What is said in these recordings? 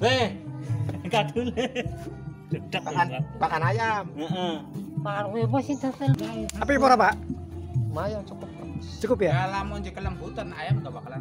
Weh. Enggak dulu. Ayam. Heeh. Pak? Cukup. Cukup ya? Lamun jekel ayam bakalan.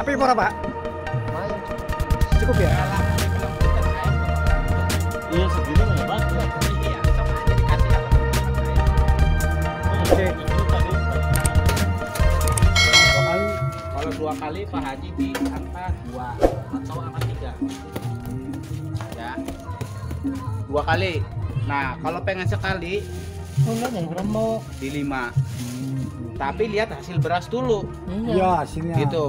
Api murah pak? Lumayan cukup. Ya? Iya, segini mah ya bagus. Iya, sama aja dikasih. Oke. Dua kali. Kalau dua kali Pak Haji di angka dua atau angka tiga. Ya. Dua kali. Nah, kalau pengen sekali Sulit yang remuk. di lima. Tapi lihat hasil beras dulu. Iya. Iya hasilnya. Gitu.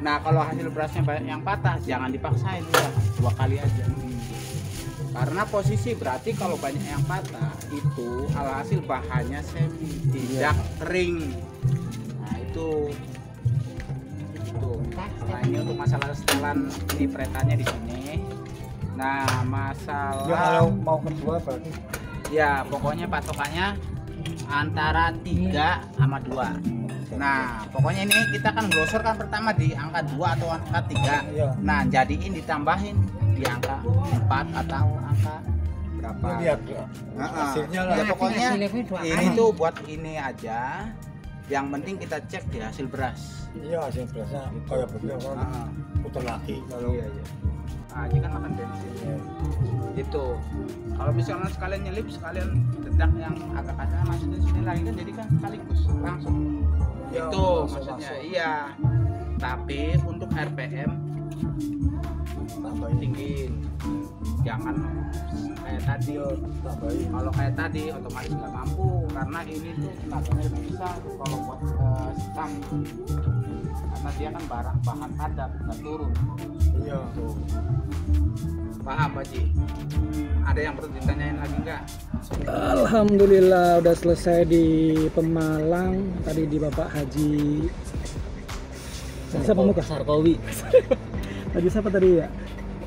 Nah, kalau hasil berasnya banyak yang patah, jangan dipaksain udah dua kali aja. Karena posisi berarti kalau banyak yang patah itu alhasil bahannya semi tidak kering. Nah, itu itu. Nah, ini untuk masalah setelan ini peretannya di sini. Nah, masalah Ya kalau mau kedua berarti ya pokoknya patokannya antara 3 sama 2 nah pokoknya ini kita kan glosor kan pertama di angka 2 atau angka 3 Iya. nah jadiin ditambahin di angka 4 atau angka berapa. Lihat Heeh. hasilnya lah. ya pokoknya ini tuh buat ini aja. Yang penting kita cek di hasil beras. Iya hasil berasnya kayak begini putar lagi kalau iya iya ini kan makan bensin. Itu kalau misalnya sekalian nyelip sekalian dedak yang agak kasar masukin sini lagi kan jadi kan sekaligus langsung. Ya, itu langsung maksudnya masuk. iya. Tapi untuk RPM tambahin. tinggiin jangan kayak tadi. Tambahin. Kalau kayak tadi otomatis nggak mampu karena ini tuh tenaganya besar kalau buat eh, stang karena dia kan barang bahan padat nggak turun iya. Tuh. paham Pak Ji ada yang perlu ditanyain lagi nggak? Alhamdulillah udah selesai di Pemalang. Tadi di Bapak Haji. Haji siapa muka? Sarkowi. Haji siapa tadi ya?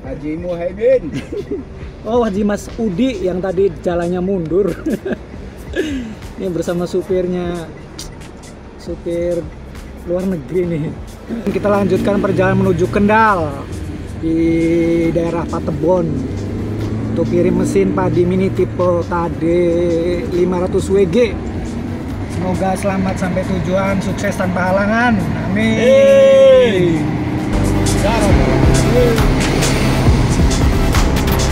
Haji Muhyiddin. Oh Haji Mas Udi yang tadi jalannya mundur. Ini bersama supirnya. Supir luar negeri nih. Kita lanjutkan perjalanan menuju Kendal Di daerah Patebon. Untuk kirim mesin padi mini tipe KD 500 WG Semoga selamat sampai tujuan, sukses tanpa halangan. Amin.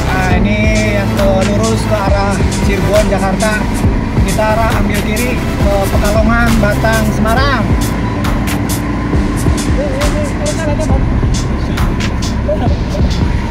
Nah ini yang ke lurus ke arah Cirebon Jakarta. Kita arah ambil kiri ke Pekalongan Batang Semarang Thank you.